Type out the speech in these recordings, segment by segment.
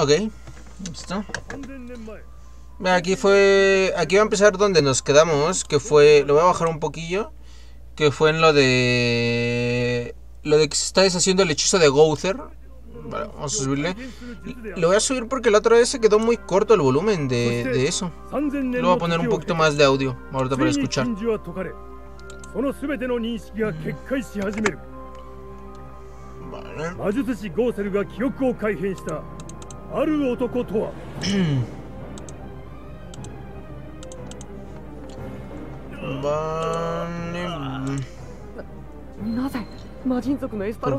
Ok, listo. Aquí fue. Aquí va a empezar donde nos quedamos. Que fue. Lo voy a bajar un poquillo. Que fue en lo de. Lo de que se está deshaciendo el hechizo de Gouther. Vale, vamos a subirle. Lo voy a subir porque la otra vez se quedó muy corto el volumen de, eso. Lo voy a poner un poquito más de audio. Ahorita para escuchar. Vale ¿Por qué el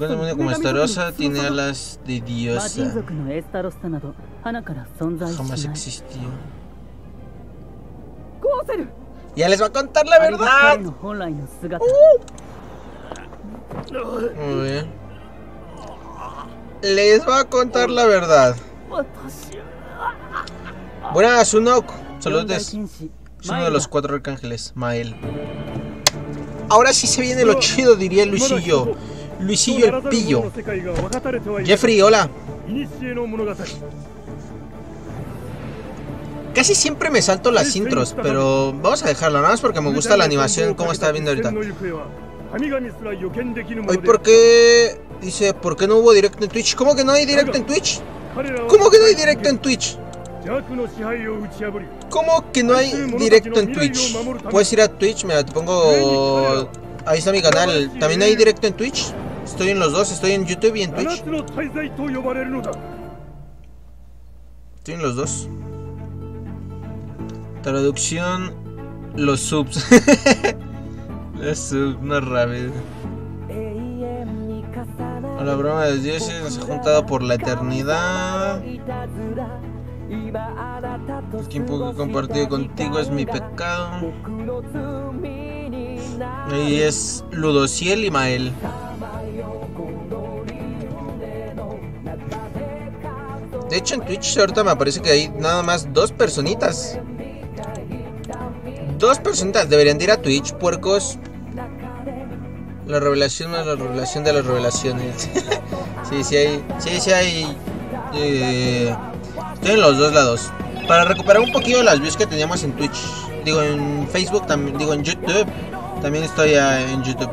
demonio como tiene alas de diosa? Jamás existió. ¡Ya les va a contar la verdad! Muy bien. Les va a contar la verdad. Buenas, Unok. Saludos. Es uno de los cuatro arcángeles, Mael. Ahora sí se viene lo chido, diría Luisillo. Luisillo el pillo. Jeffrey, hola. Casi siempre me salto las intros, pero vamos a dejarlo, nada más porque me gusta la animación, como está viendo ahorita. Hoy, ¿por qué? Dice, ¿por qué no hubo directo en Twitch? ¿Cómo que no hay directo en Twitch? ¿Cómo que no hay directo en Twitch? ¿Cómo que no hay directo en Twitch? Puedes ir a Twitch, Me te pongo... Ahí está mi canal. ¿También hay directo en Twitch? Estoy en los dos, estoy en YouTube y en Twitch. Estoy en los dos. Traducción... Los subs. los subs más rápido. La broma de los ha juntado por la eternidad. El tiempo que he compartido contigo es mi pecado. Y es Ludociel y Mael. De hecho, en Twitch ahorita me parece que hay nada más dos personitas. Dos personitas deberían ir a Twitch, puercos. La revelación más la revelación de las revelaciones. sí, sí hay. Sí, sí hay. Eh, estoy en los dos lados. Para recuperar un poquito las views que teníamos en Twitch. Digo en Facebook, también digo en YouTube. También estoy en YouTube.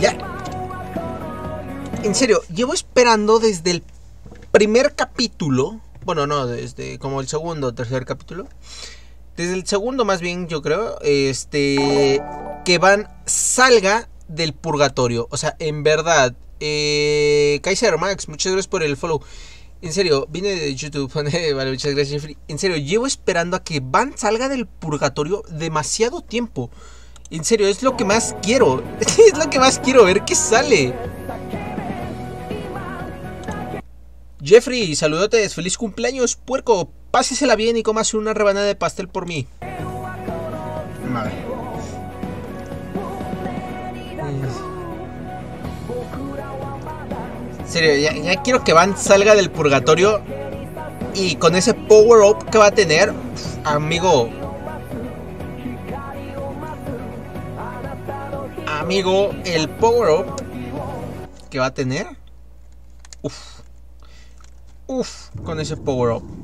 Ya. En serio, llevo esperando desde el primer capítulo. Bueno, no, desde como el segundo o tercer capítulo desde el segundo más bien yo creo, este, que Van salga del purgatorio. O sea, en verdad, eh, Kaiser Max, muchas gracias por el follow. En serio, vine de YouTube, vale, muchas gracias Jeffrey. En serio, llevo esperando a que Van salga del purgatorio demasiado tiempo. En serio, es lo que más quiero. es lo que más quiero ver que sale. Jeffrey, saludotes, feliz cumpleaños, puerco. Pásesela bien y cómase una rebanada de pastel por mí. Madre. En serio, ya quiero que Van salga del purgatorio y con ese power up que va a tener, amigo. Amigo, el power up que va a tener. Uf. Uf, con ese power up.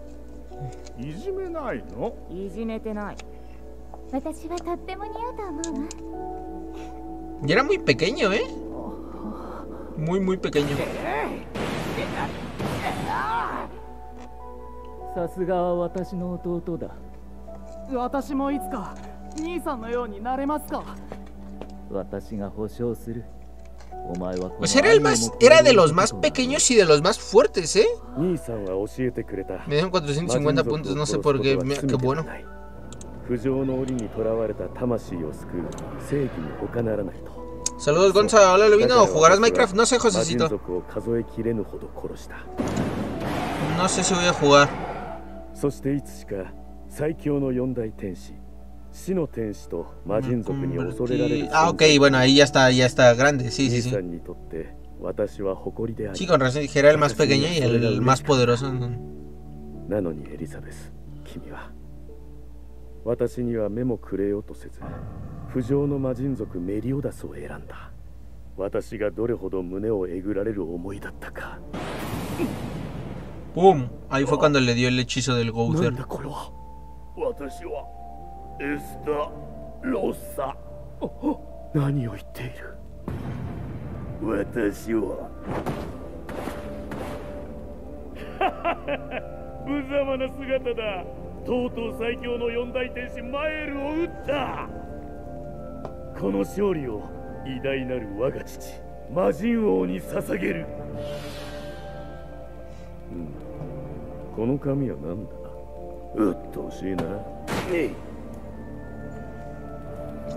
いじめないのいじめてない私はとっても似合うと思うわ Y era muy pequeño, ¿eh? Muy, muy pequeño. さすがは私の弟だ私もいつか兄さんのようになれますか私が保証する Oh pues era el más, era de los más pequeños y de los más fuertes, ¿eh? Me dieron 450 puntos, no sé por qué, qué bueno. Saludos Gonza, hola Levino, ¿jugarás Minecraft? No sé, Josecito. No sé si voy a jugar. Ah, ok, bueno, ahí ya está, ya está grande, sí, sí, sí. Sí, con razón dije, era el más pequeño y el, el más poderoso. なのにエリザベス君は私には目もくれようとせず不浄の魔人族メリオダスを選んだ私がどれほど胸をえぐられる思いだったか ¡Pum! Ahí fue cuando le dio el hechizo del Gouther. エスタ・ロッサ何を言っている私は無様な姿だとうとう最強の四大天使マエルを撃ったこの勝利を偉大なる我が父魔人王に捧げる、うん、この髪は何だうっとうしいな、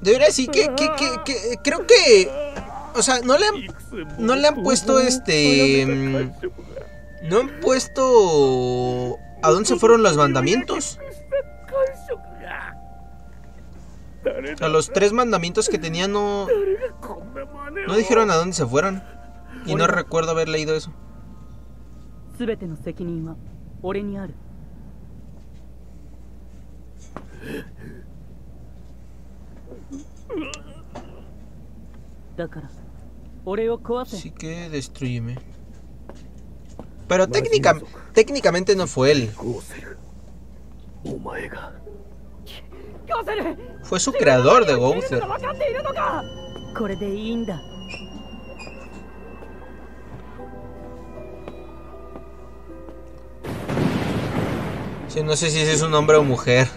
De veras sí, que, creo que. O sea, no le han, no le han puesto este. No han puesto. ¿A dónde se fueron los mandamientos? A los tres mandamientos que tenían no. No dijeron a dónde se fueron. Y no recuerdo haber leído eso. Así que destruyeme. Pero técnicamente no fue él. Fue su creador de Gozer. Sí, no sé si ese es un hombre o mujer.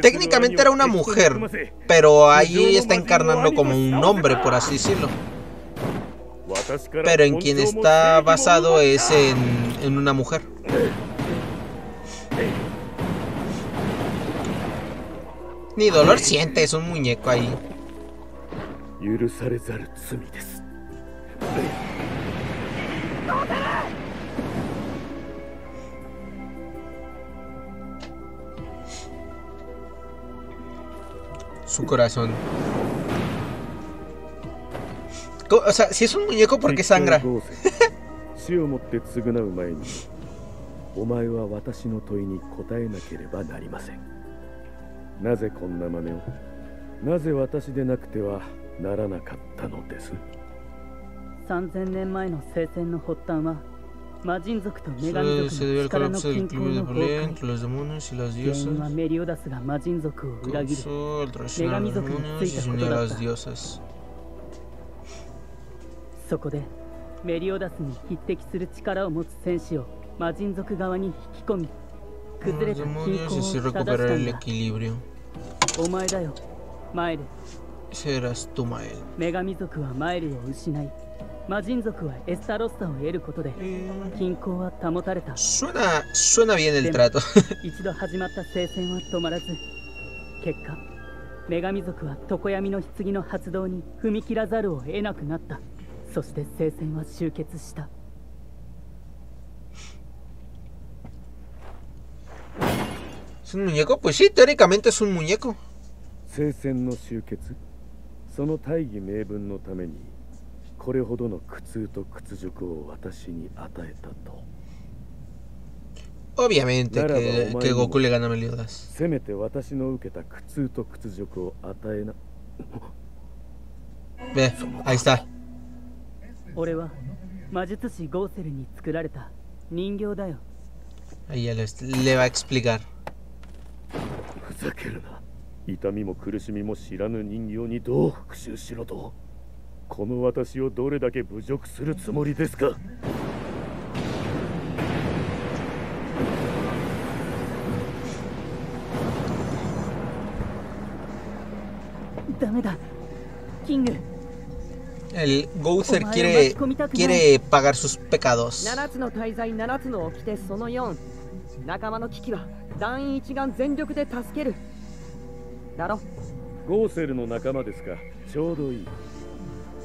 Técnicamente era una mujer, pero ahí está encarnando como un hombre, por así decirlo. Pero en quien está basado es en, en una mujer. Ni dolor siente, es un muñeco ahí. su corazón. O sea, si es un muñeco, ¿por qué sangra? お前は私の問いに答えなければなりませんなぜこんな真似をなぜ私でなくてはならなかったのです3000年前の聖戦の発端は魔人族と女神族の力の均衡の崩壊原因はメリオダスが魔人族を裏切る女神族についたことだったそこでメリオダスに匹敵する力を持つ戦士を魔人族側に引き込み崩れた均衡を正お前だよマイル女神族はマイルを失い魔人族はエスタロッサを得ることで均衡は保たれた。Suena, suena bien el trato. 一度始まった聖戦は止まらず、結果、女神族は常闇の棺の発動に踏み切らざるを得なくなった。そして聖戦は終結した。¿Es un muñeco? Pues sí, teóricamente es un muñeco. 聖戦の終結その大義名分のためにこれほどの苦痛と屈辱を私に与えたと。Obviamente que, que Goku le gana a Meliodas. せめて私の受けた苦痛と屈辱を与えな。Ve, ahí está. 俺は魔術師ゴーセルに作られた人形だよ。Ahí ya les, le va a explicar. ふざけるな。痛みも苦しみも知らぬ人形にどう復讐しろと。この私をどれだけ侮辱するつもりですかダメだキング El Gouser quiere, quiere pagar sus pecados. 7つの滞在7つの掟その4仲間の危機は団員一丸全力で助けるだろゴーセルの仲間ですかちょうどいい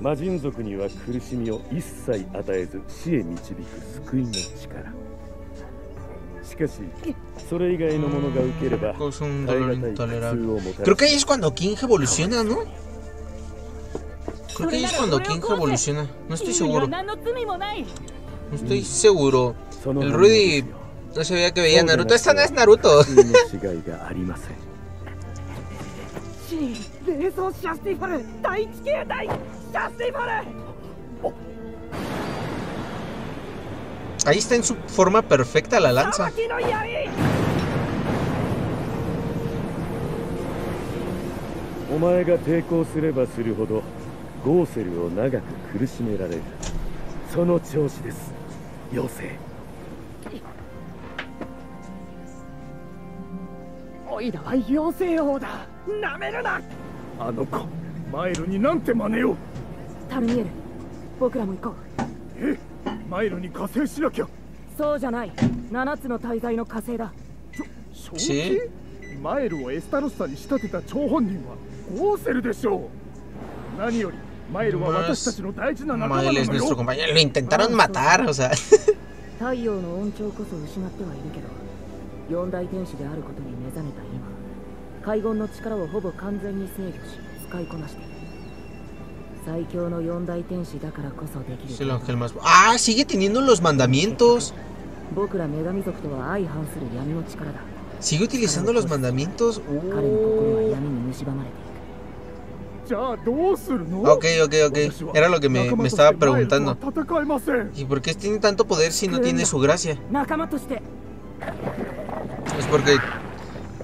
魔人族には苦しみを一切与えず死へ導く救いの力しかしそれ以外のものが受ければ耐え難い苦痛をもたらす creo que ahí es cuando King evoluciona ¿no? creo que ahí es cuando King evoluciona no estoy seguro no estoy seguro el Rudy no sabía que veía Naruto esta no es Naruto 冷蔵シャスティファル第一形態シャスティファル a h お前が抵抗すればするほどゴーセルを長く苦しめられる。その調子です。妖精。おいだ妖精王だ。なめるな。あの子マイルになんて真似をタルミエル僕らも行こうえマイルに加勢しなきゃそうじゃない七つの大在の加勢だちょ正直マイルをエスタロッサに仕立てた張本人はゴーセルでしょう何よりマイルは私たちの大事な仲間なのよ intentaron matar o sea 太陽の恩寵こそ失ってはいるけど四大天使であることに目覚めた es el ángel más ah sigue teniendo los mandamientos sigue utilizando los mandamientos ¡Uh! Ok, ok, ok. Era lo que me, me, estaba preguntando. ¿Y por qué tiene tanto poder si no tiene su gracia? Es porque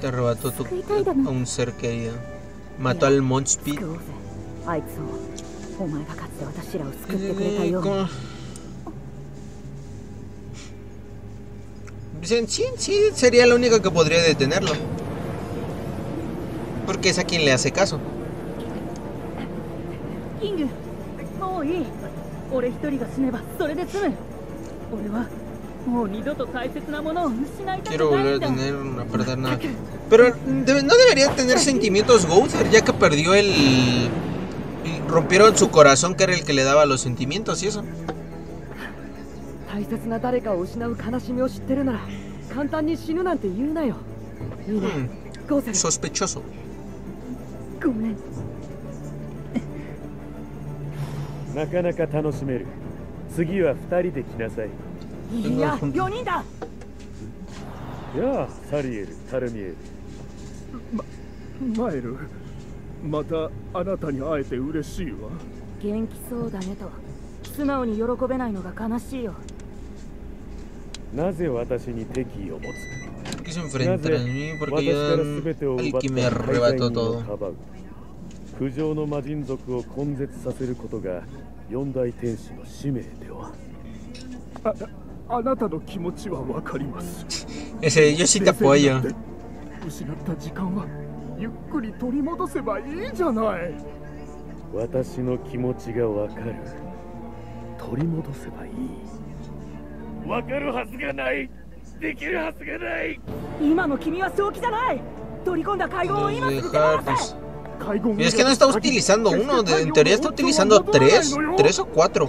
Te arrebató tu, a un ser querido. Mató al Monchpit. Sí, sí, sería la única que podría detenerlo. Porque es a quien le hace caso. King, eh. Quiero volver a tener, perder nada. Pero no debería tener sentimientos Gozer, ya que perdió el, Rompieron su corazón, que era el que le daba los sentimientos y eso. Hmm. Sospechoso. いや4人だやあサリエルタルミエルまマエルまたあなたに会えて嬉しいわ元気そうだねと素直に喜べないのが悲しいよなぜ私に敵意を持つ que se enfrentan a mí porque yo el que me arrebató todo. の魔族を根絶させることが大天使の使命では。あなたの気持ちはわかります。Ese, yo sí te apoyo. 失った時間はゆっくり取り戻せばいいじゃない。私の気持ちがわかる。取り戻せばいい。わかるはずがない。できるはずがない。今の君は正気じゃない。取り込んだ会合を今すぐせ。Y es que no está utilizando uno, en teoría está utilizando tres, tres o cuatro.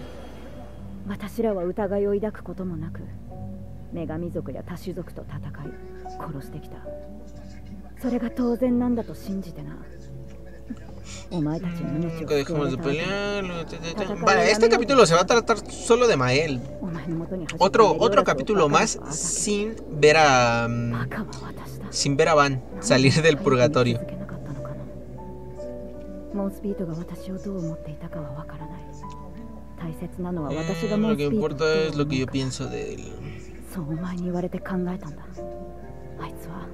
私らは疑いを抱くこともなく女神族や多種族と戦い殺してきたそれが当然なんだと信じてな Que dejemos de p e e s t e capítulo se va a tratar solo de Mael. Otro, otro capítulo más sin ver a. Sin ver a Van salir del purgatorio. モンスピートが私をどう思っていたかはわからない大切なのは私がモンスピーク、えー、そうお前に言われて考えたんだあいつは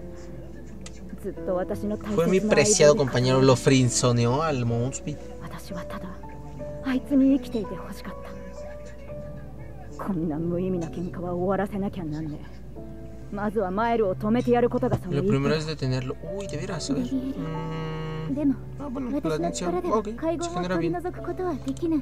ずっと私の大切なアイデアでかかるフリンソネオアルモンスピー私はただあいつに生きていて欲しかったこんな無意味な喧嘩は終わらせなきゃなんでまずはマイルを止めてやることがそのいいでも、私の力では介護を取り除くことはできない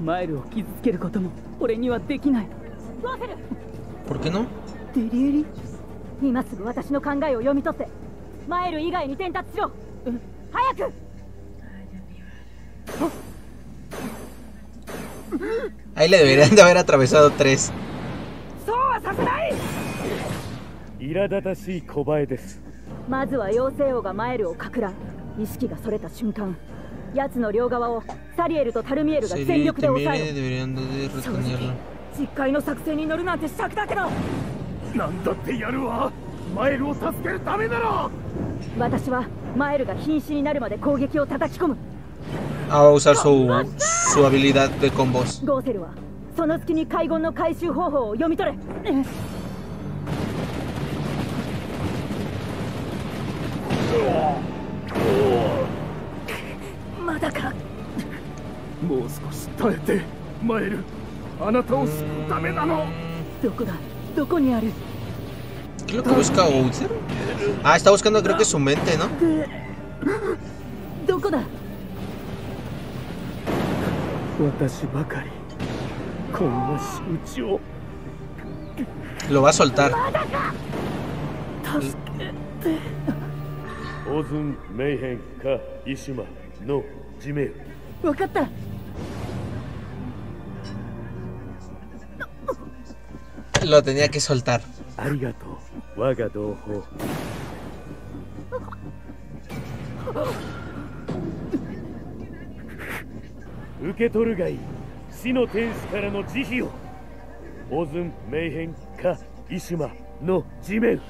マイルを傷つけることも俺にはできないワッルデリエリ今すぐ私の考えを読み取ってマイル以外に伝達しろ早く Ahí le deberían de haber atravesado tres. そうはさせない苛立たしい小映ですまずは妖精王がマイルをかく乱意識がそれた瞬間奴の両側をサリエルとタルミエルが全力で抑える実会の作戦に乗るなんて尺だけどなんだってやるわマエルを助けるためなら私はマエルが瀕死になるまで攻撃を叩き込む a usar su, su habilidad de combos. はその隙に海軍の回収方法を読み取れ。まだか。もう少し耐えてマエルあなたを救うためなのどこだどこにある ¿Qué es lo que busca Outzer? Ah, está buscando creo que su mente, ¿no? ¿Dónde? 私ばかりこんな仕打ちを Lo va a soltar. オズン、メイヘン、カ、イシマ、ノ、ジメル Lo tenía que soltar, agato, guagado, lo que tu regaí, si no tienes para no tijio, ozum, mejen, ka, ishima, no, jime,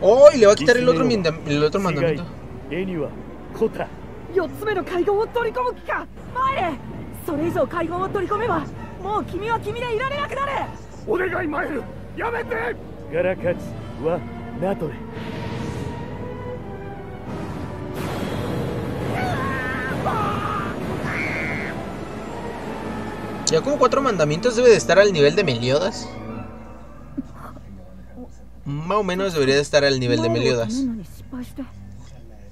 Oy, le va a quitar el otro el otro mandamiento. 絵にはコタ4つ目の海軍を取り込む気か前へそれ以上海軍を取り込めばもう君は君でいられなくなるお願いマイやめてガラカチはナトレ Ya como cuatro mandamientos debe de estar al nivel de Meliodas. Más o menos debería de estar al nivel de Meliodas.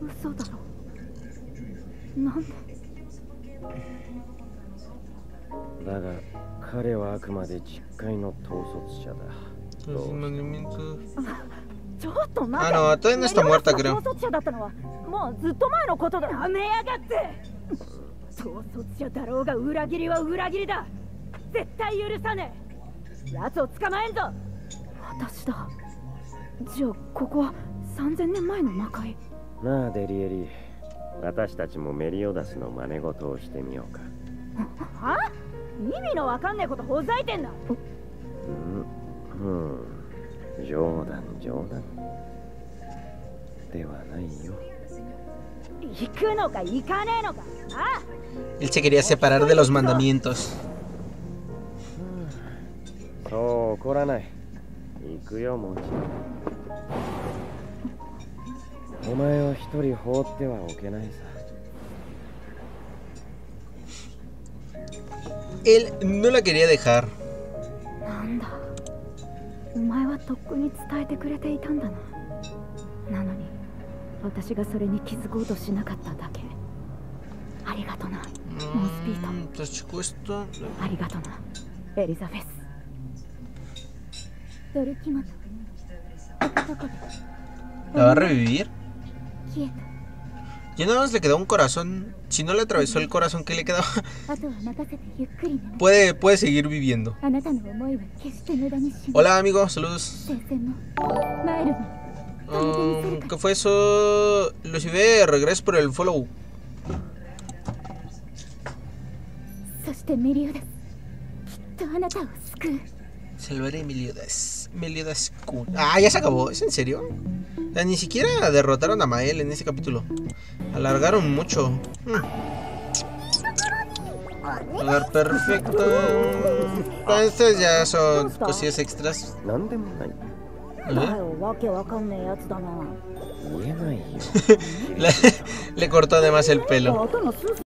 嘘だろなんでだが彼はあくまで実会の統率者だ Los movimientos. Ah, no, todavía no e s t もうずっと前のことだ。やめやがって。統率者だろうが裏切りは裏切りだ。絶対許さねえ。奴を捕まえんぞ。私だ。じゃあここは3000年前の魔界。まあデリエリ私たちもメリオダスの真似事をしてみようかはあ意味のわかんないことほざいてんだうんうん冗談冗談ではないよ行行くののかかかねえあ Él se quería separar de los mandamientos. お前を一人放ってはおけないさ Él no la quería dejar. Mm, la Elizabeth. va a revivir. Ya nada más le quedó un corazón. Si no le atravesó el corazón, ¿qué le quedaba? puede, puede seguir viviendo. Hola, amigo. Saludos. Mm, ¿Qué fue eso? Lo regreso por el follow. Salvaré a Melioda Ah, ya se acabó, ¿es en serio? ni siquiera derrotaron a Mael en ese capítulo. Alargaron mucho. Mm. perfecto. Estas ya son cosillas extras. le cortó además el pelo.